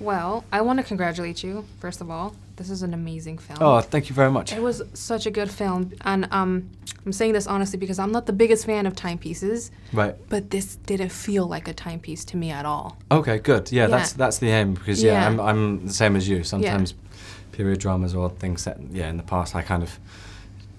Well, I want to congratulate you, first of all. This is an amazing film. Oh, thank you very much. It was such a good film. And um, I'm saying this honestly because I'm not the biggest fan of timepieces, Right. but this didn't feel like a timepiece to me at all. Okay, good. Yeah, that's Yeah. that's the aim because yeah, Yeah. I'm I'm the same as you. Sometimes period dramas or things that yeah in the past I kind of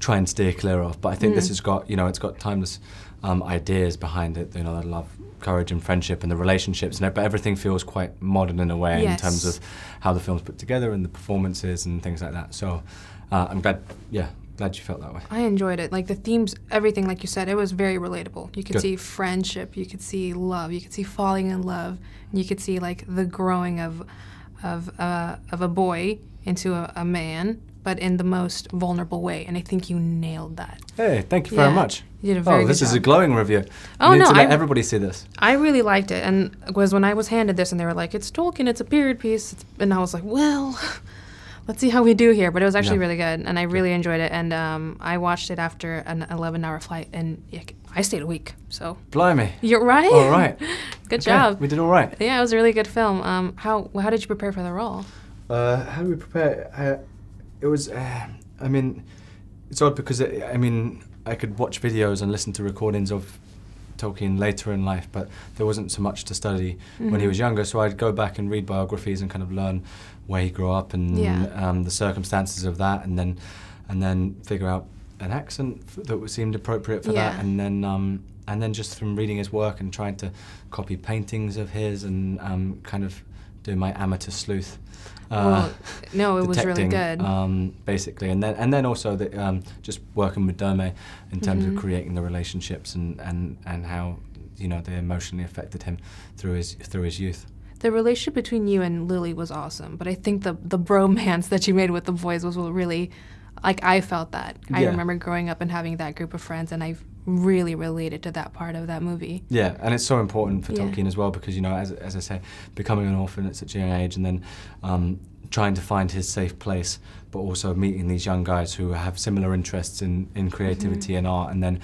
try and steer clear of. But I think this Mm. has got you know it's got timeless um, ideas behind it. You know, the love, courage, and friendship, and the relationships, and but everything feels quite modern in a way in terms of how the film's put together and the performances and things like that. So uh, I'm glad. Yeah, glad you felt that way. I enjoyed it. Like the themes, everything, like you said, it was very relatable. You could Good. see friendship, you could see love, you could see falling in love, and you could see like the growing of, of, uh, of a boy into a, a man, but in the most vulnerable way. And I think you nailed that. Hey, thank you very much. you did a very oh, this good is a glowing review. Oh, you need no, to let I- everybody see this. I really liked it, and it was when I was handed this, and they were like, "It's Tolkien, it's a period piece," it's, and I was like, "Well, let's see how we do here." But it was actually Yeah. really good, and I really enjoyed it. And um, I watched it after an 11-hour flight, and I stayed a week. So Blimey. you're right. All right. good Okay, job. We did all right. Yeah, it was a really good film. Um, how how did you prepare for the role? Uh, how do we prepare? Uh, it was, uh, I mean, it's odd because it, I mean, I could watch videos and listen to recordings of Tolkien later in life, but there wasn't so much to study when he Mhm. was younger. So I'd go back and read biographies and kind of learn where he grew up and Yeah. um, the circumstances of that, and then and then figure out an accent that seemed appropriate for Yeah. that, and then um, and then just from reading his work and trying to copy paintings of his and um, kind of doing my amateur sleuth. Uh, well, no, it was really good. Um, basically, and then and then also the, um, just working with Dome in terms Mhm. of creating the relationships and, and, and how you know they emotionally affected him through his through his youth. the relationship between you and Lily was awesome, but I think the the bromance that you made with the boys was really, like I felt that. I remember growing up and having that group of friends, and I really related to that part of that movie. Yeah, and it's so important for Yeah. Tolkien as well because you know, as, as I say, becoming an orphan at such a young age, and then um, trying to find his safe place, but also meeting these young guys who have similar interests in, in creativity and art, and then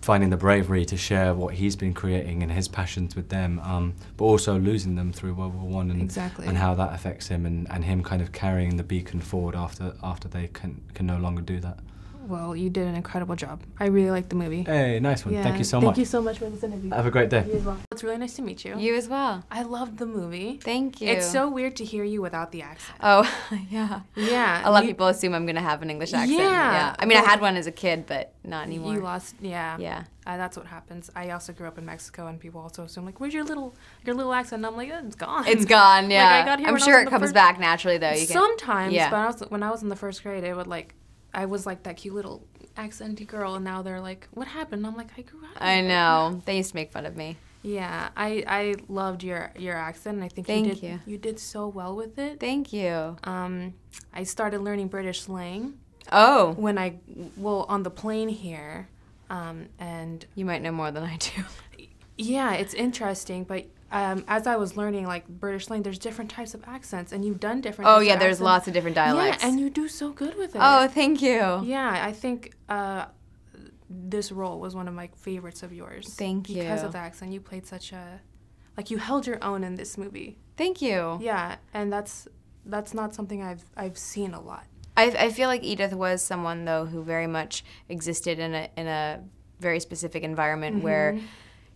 finding the bravery to share what he's been creating and his passions with them, um, but also losing them through World War One and Exactly. and how that affects him, and, and him kind of carrying the beacon forward after after they can can no longer do that. Well, you did an incredible job. I really liked the movie. Hey, nice one. Thank you so Thank much. Thank you so much for this interview. Have a great day. You as well. It's really nice to meet you. You as well. I loved the movie. Thank you. It's so weird to hear you without the accent. Oh, yeah. yeah. A lot of people assume I'm going to have an English accent. Yeah. I mean, I had one as a kid, but not anymore. You lost, yeah. Yeah. Uh, that's what happens. I also grew up in Mexico, and people also assume like, "Where's your little, your little accent?" And I'm like, "Oh, "It's gone." It's gone, Yeah. Like, yeah. I got here I'm when I sure it comes first- back naturally, though. You can, Sometimes, Yeah. but I was, when I was in the first grade, it would like, I was like that cute little accenty girl, and now they're like, "What happened?" I'm like, "I grew up." I know. They used to make fun of me. Yeah, I I loved your your accent, and I think Thank you did you. you did so well with it. Thank you. Um, I started learning British slang Oh, when I well on the plane here, um, and you might know more than I do. yeah, it's interesting. But um, as I was learning like British slang, there's different types of accents, and you've done different. Oh, yeah, there's accents. lots of different dialects. Yeah, and you do so good with it. Oh, thank you. yeah, I think uh, this role was one of my favorites of yours. Thank you. because of the accent. You played such a like you held your own in this movie. Thank you. Yeah, and that's that's not something I've I've seen a lot. I, I feel like Edith was someone though who very much existed in a in a very specific environment where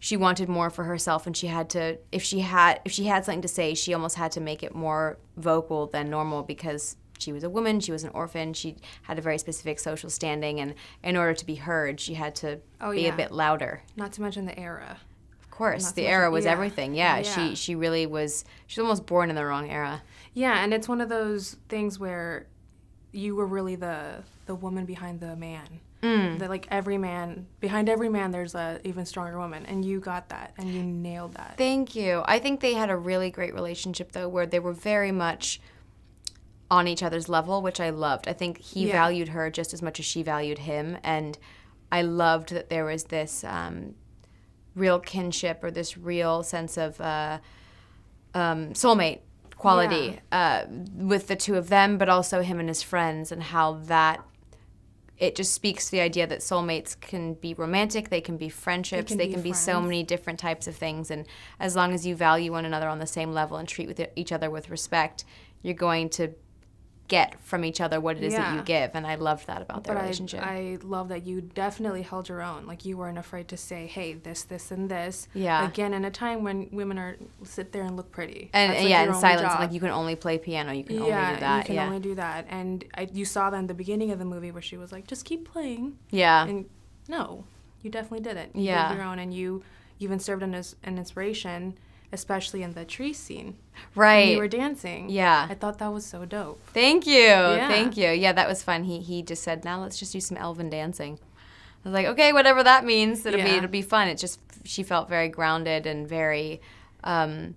she wanted more for herself and she had to if she had if she had something to say she almost had to make it more vocal than normal because she was a woman she was an orphan she had a very specific social standing and in order to be heard she had to Oh, be yeah. a bit louder Not to mention the era. of course Not the era was yeah. everything yeah, Yeah. she she really was she was almost born in the wrong era Yeah, and it's one of those things where you were really the the woman behind the man. Mm. That like every man behind every man there's a even stronger woman, and you got that, and you nailed that. Thank you. I think they had a really great relationship though, where they were very much on each other's level, which I loved. I think he Yeah. valued her just as much as she valued him, and I loved that there was this um, real kinship or this real sense of uh, um, soulmate quality uh, with the two of them, but also him and his friends, and how that it just speaks to the idea that soulmates can be romantic, they can be friendships, can they be can be so many different types of things. And as long as you value one another on the same level and treat with each other with respect, you're going to get from each other what it is that you give. And I loved that about their But relationship. I love that you definitely held your own. Like you weren't afraid to say, "Hey, this, this, and this." Yeah. Again, in a time when women are sit there and look pretty. and like, yeah, in silence, job. like you can only play piano, you can yeah, only do that. you can yeah, only do that. And I, you saw that in the beginning of the movie where she was like, "Just keep playing." yeah, And no, you definitely didn't. You Yeah. did your own, and you even served as an inspiration, especially in the tree scene. when right. you were dancing. Yeah. I thought that was so dope. Thank you. Yeah. Thank you. Yeah, that was fun. He he just said, "Now let's just do some elven dancing." I was like, "Okay, whatever that means. It'll be it'll be fun." It just she felt very grounded and very um,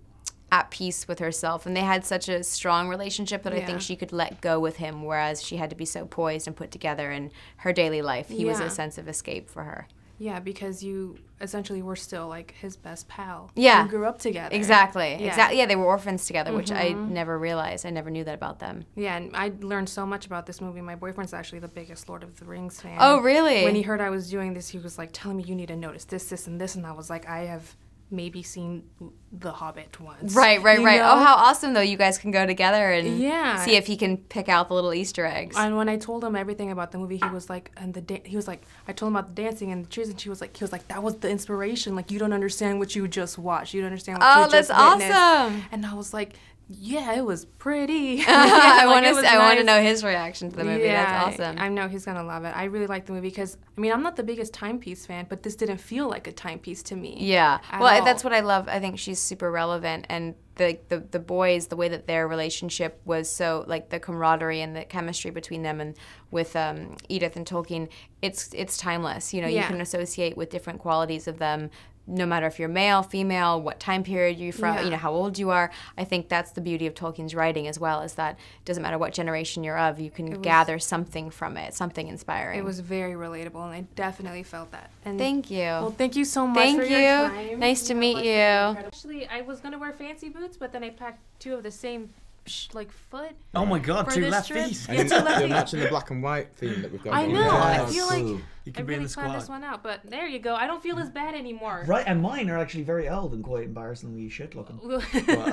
at peace with herself, and they had such a strong relationship that I think she could let go with him, whereas she had to be so poised and put together in her daily life. He was a sense of escape for her. Yeah, because you essentially were still like his best pal. Yeah. You grew up together. Exactly. Yeah. Exactly. Yeah, they were orphans together, which I mm-hmm. never realized. I never knew that about them. Yeah, and I learned so much about this movie. My boyfriend's actually the biggest Lord of the Rings fan. Oh, really? When he heard I was doing this, he was like telling me you need to notice this, this, and this, and I was like, I have maybe seen The Hobbit once. Right, right, right. Oh, know? Oh, how awesome though! You guys can go together and Yeah. see if he can pick out the little Easter eggs. And when I told him everything about the movie, he was like, and the da- he was like, I told him about the dancing and the trees, and she was like, he was like, that was the inspiration. Like you don't understand what you just watched. You don't understand what Oh, you just that's witnessed." awesome. And I was like, yeah, it was pretty. I want to. I want to know his reaction to the movie. That's awesome. I know he's gonna love it. I really like the movie because I mean I'm not the biggest timepiece fan, but this didn't feel like a timepiece to me. yeah. Well, I- that's what I love. I think she's super relevant, and the, the the boys, the way that their relationship was so like the camaraderie and the chemistry between them, and with um, Edith and Tolkien, it's it's timeless. You know, you can associate with different qualities of them. No matter if you're male, female, what time period you're from, Yeah. you know how old you are. I think that's the beauty of Tolkien's writing as well. Is that it doesn't matter what generation you're of, you can was- gather something from it, something inspiring. It was very relatable, and I definitely felt that. And Thank you. Well, thank you so much Thank for you. your time. Nice to meet you. Actually, I was gonna wear fancy boots, but then I packed two of the same, sh- like foot. Oh my god, For two this left trip? feet. Yeah, two left They're feet. matching the black and white theme that we've got. I know. on. I feel like You I can be in really the planned squad. this one out, but there you go. I don't feel as mm. bad anymore. Right, and mine are actually very old and quite embarrassingly shit looking. well,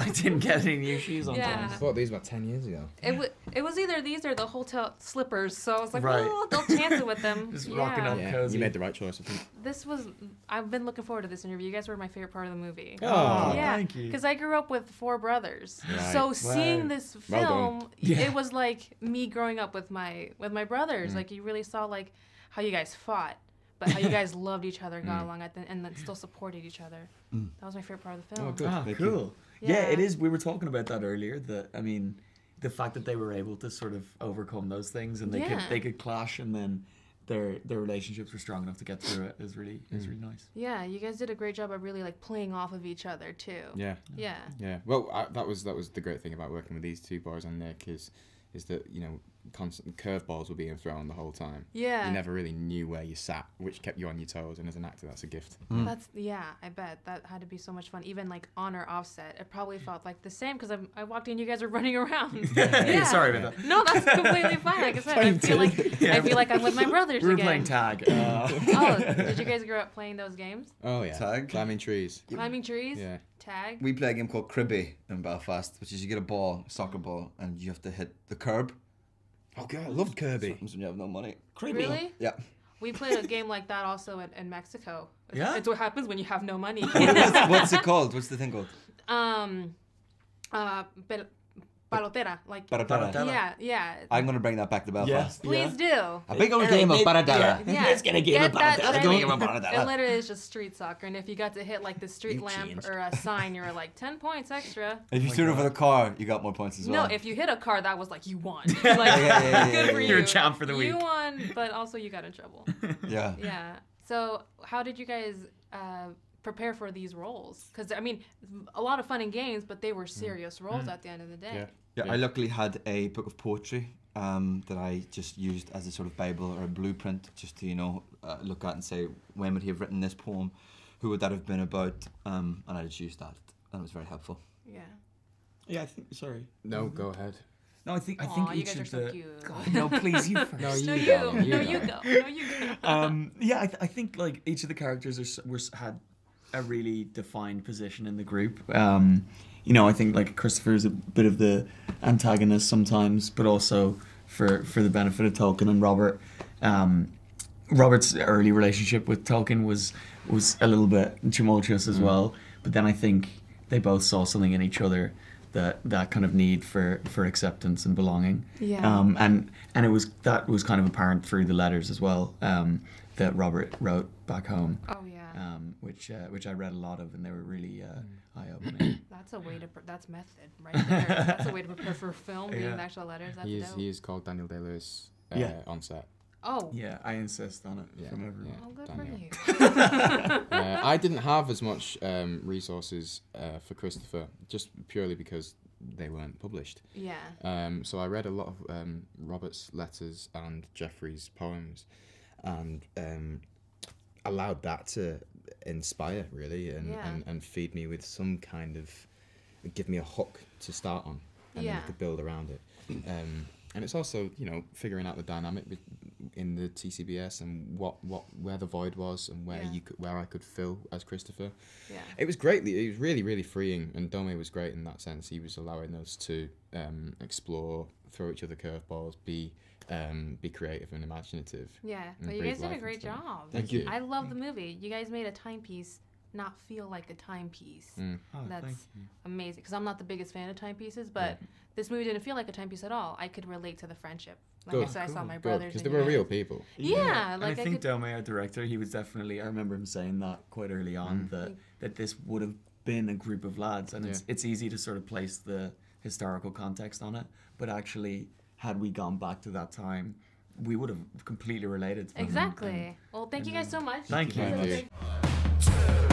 I didn't get any new shoes on Yeah. time. I bought these about 10 years ago. It, w- it was either these or the hotel slippers, so I was like, Right. oh, they'll chance it with them. Just yeah. rocking up. Yeah, cozy. you made the right choice, I think. This was, I've been looking forward to this interview. You guys were my favorite part of the movie. Oh, yeah, thank you. Because I grew up with four brothers, Right. so seeing Wow. this Well film, Yeah. it was like me growing up with my with my brothers. Mm. Like you really saw like how you guys fought, but how you guys loved each other, got mm. along, at the, and then still supported each other. Mm. That was my favorite part of the oh, film. Oh, good. Ah, Thank you. cool. Yeah. it Yeah. is. We were talking about that earlier. That I mean, the fact that they were able to sort of overcome those things and they could they could clash and then their their relationships were strong enough to get through it is really is mm. really nice. Yeah, you guys did a great job of really like playing off of each other too. Yeah. Yeah. Yeah, well, I, that was that was the great thing about working with these two boys and Nick is is that you know constant curveballs were being thrown the whole time. Yeah. You never really knew where you sat, which kept you on your toes. And as an actor, that's a gift. Hmm. Hmm. That's yeah, I bet that had to be so much fun. Even like on or offset, it probably hmm. felt like the same because I walked in, you guys were running around. Yeah. Sorry about that. No, that's completely fine. Like I said, I feel like I feel like I'm with my brothers We were again. playing tag. Uh, Oh, did you guys grow up playing those games? Oh yeah, Tag. climbing trees. Climbing trees, Yeah. Tag. We play a game called Cribby in Belfast, which is you get a ball, a soccer ball, and you have to hit the curb. Oh god, I loved Kirby. Happens when you have no money. Really? Yeah. We played a game like that also in, in Mexico. It's, Yeah? it's what happens when you have no money. what's, what's it called? What's the thing called? um, uh, pel- palotera, like. Paratara. Paratara. Yeah, yeah. I'm gonna bring that back to Belfast. Please do. A big old game of Paratara. Yeah. Let's get a game Get of that Paratara. shiny- Go game of It literally is just street soccer, and if you got to hit like the street You lamp changed. or a sign, you were like ten points extra. If you threw it over the car, you got more points as well. No, if you hit a car, that was like you won. Like yeah, yeah, good yeah, for you. You're a champ for the week. You won, but also you got in trouble. yeah. yeah. So how did you guys uh, prepare for these roles? Because I mean, a lot of fun and games, but they were serious roles at the end of the day. Yeah. Yeah, I luckily had a book of poetry um, that I just used as a sort of bible or a blueprint, just to you know uh, look at and say when would he have written this poem, who would that have been about, um, and I just used that, and it was very helpful. Yeah. Yeah, I think. Sorry. No, go ahead. No, I think I Aw, think you each guys of are so the. cute. God, no, please, you first. No, you No, you. go. You No, go. you go. No, you go. um, yeah, I, th- I think like each of the characters are, were had a really defined position in the group. Um, you know, I think like Christopher is a bit of the antagonist sometimes, but also for for the benefit of Tolkien and Robert. Um, Robert's early relationship with Tolkien was was a little bit tumultuous Mm. as well, but then I think they both saw something in each other that that kind of need for for acceptance and belonging. Yeah. Um, and and it was that was kind of apparent through the letters as well um, that Robert wrote back home, Oh yeah. Um, which uh, which I read a lot of, and they were really uh, Mm. eye opening. That's a way to. Pre- that's method, right there. that's a way to prepare for film. Reading Yeah. the actual letters. That's He is dope. he is called Daniel Day Lewis uh, Yeah. on set. Oh. yeah, I insist on it Yeah, from everyone. yeah. Oh, good Daniel. for you. uh, I didn't have as much um, resources uh, for Christopher, just purely because they weren't published. yeah. Um, so I read a lot of um, Robert's letters and Geoffrey's poems, and um, allowed that to inspire really and, Yeah. and, and feed me with some kind of give me a hook to start on and Yeah. then could build around it. Um, and it's also you know figuring out the dynamic in the TCBS and what, what where the void was and where Yeah. you could where I could fill as Christopher. Yeah. It was greatly. It was really, really freeing, and Dome was great in that sense. He was allowing us to um, explore, throw each other curveballs, be um, be creative and imaginative. Yeah. and But you guys did a great job. Thank you. I love the movie. You guys made a timepiece not feel like a timepiece. Mm. Oh, That's amazing. Because I'm not the biggest fan of timepieces, but this movie didn't feel like a timepiece at all. I could relate to the friendship. Like I Good. said, I saw my brothers. because they were you real people. Yeah, and like I I think could- Dome, our director, he was definitely. I remember him saying that quite early on Mm. that that this would have been a group of lads, and it's Yeah. it's easy to sort of place the historical context on it, but actually, had we gone back to that time, we would have completely related to them. Exactly. Well, thank you guys so much. Thank you. This was Thank you. big-